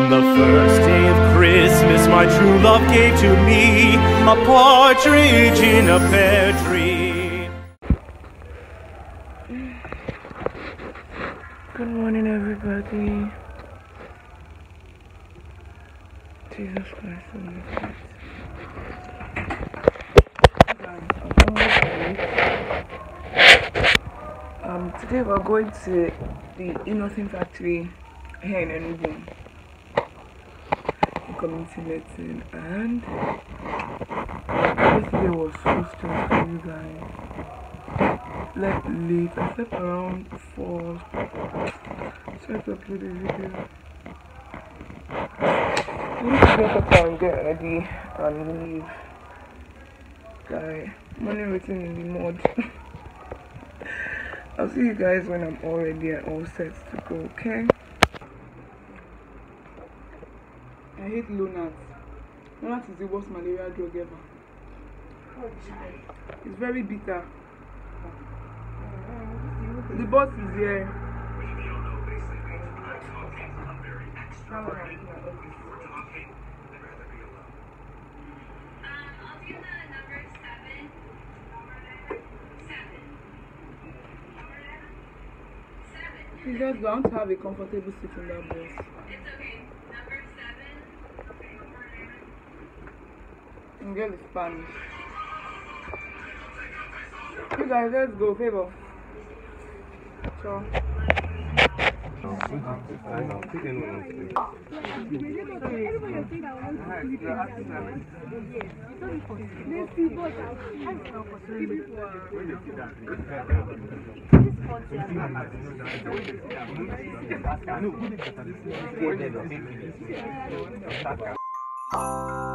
On the first day of Christmas, my true love gave to me a partridge in a pear tree. Good morning, everybody. Jesus Christ, God. Um, today we're going to the Innoson Factory here in Enugu in community medicine and yesterday was so stressful for you guys. Slept late. I slept around 4. Tried to upload a video. I need to get up and get ready and leave. Guy, money written in the mud. I'll see you guys when I'm all ready and all set to go, okay? I hate Lonart. Lonart is the worst malaria drug ever. It's very bitter. The boss is here. I'll do the number seven. Seven. Seven. Please let's go. I want to have a comfortable seat in that bus. It's okay. Number seven. And girl is Spanish. You guys, let's go. Favor. Sure. You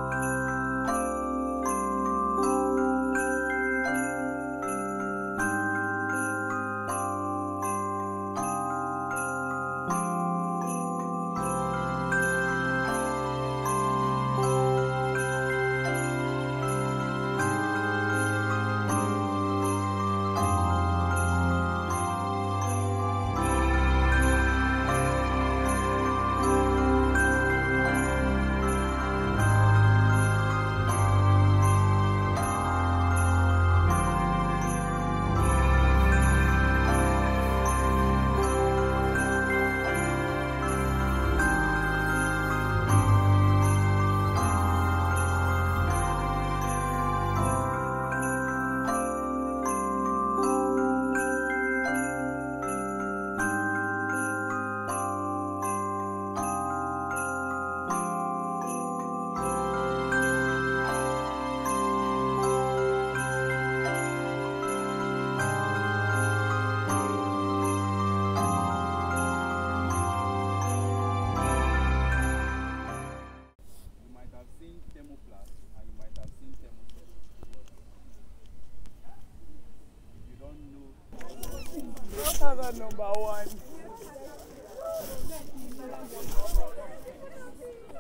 number one?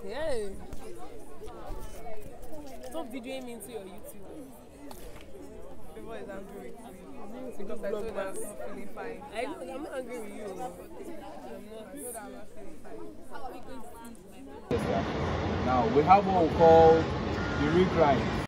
Yeah. Stop videoing me into your YouTube. Favor is angry with me. Because I told her I'm not feeling fine. I know, I'm not angry with you. I'm not. Now we have what we call the regrind.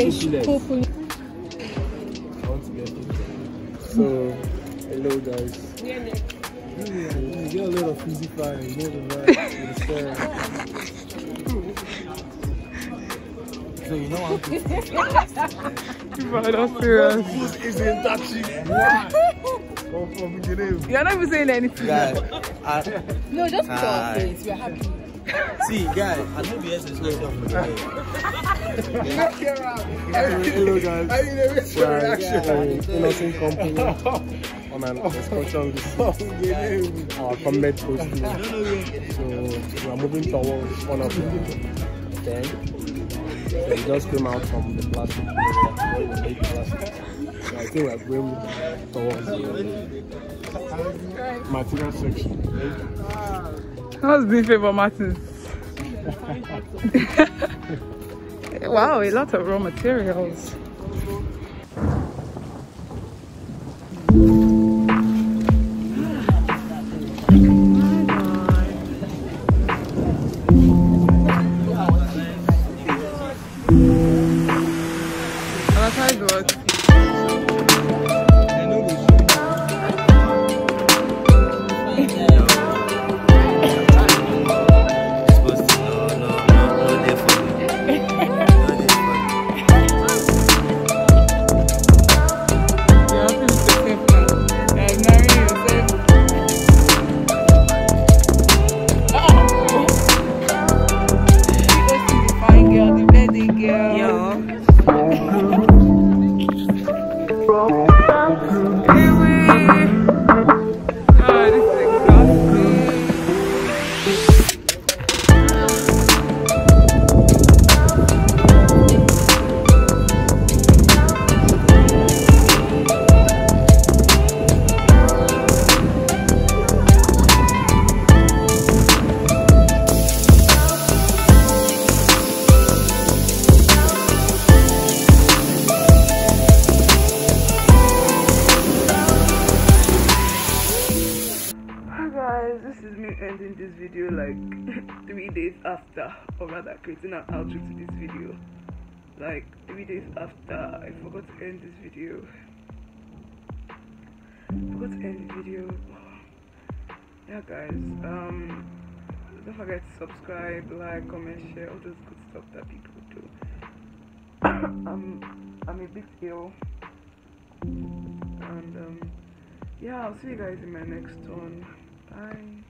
Imagine I think this there's little purple. I want to get it. So, hello guys. Yeah, you get a lot of easy fire, you know the vibe. So you know what? Bro, that's serious. Food is in touchy. From from beginning. You're not even saying anything. Guy, I, No, just Hi. our face. We're happy. see, guy, I know the essence of Hello, guys. We are an Innoson company on an excursion this our combat post. So we are moving towards one of them. Then so we just came out from the plastic where plastic. So I think we are going towards the material section. How's the favor, Martins? wow, a lot of raw materials. This is me ending this video like three days after, or rather creating an outro to this video. Like three days after, I forgot to end this video. I forgot to end the video. Yeah guys, um, don't forget to subscribe, like, comment, share, all those good stuff that people do. I'm, I'm a bit ill, and um, yeah, I'll see you guys in my next one. Bye.